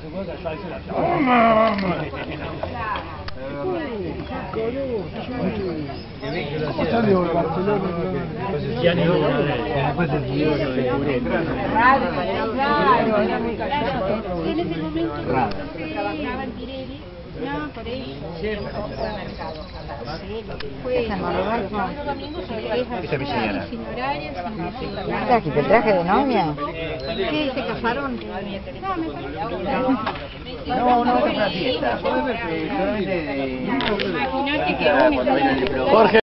su cosa, yo la ni después el. En ese momento trabajaba en. No, por ahí. Fue piscinera. sin ¿Qué? ¿Traje de novia? ¿Qué? ¿Se casaron? No, me parece. No, es una fiesta. Solamente de... Uno está Jorge.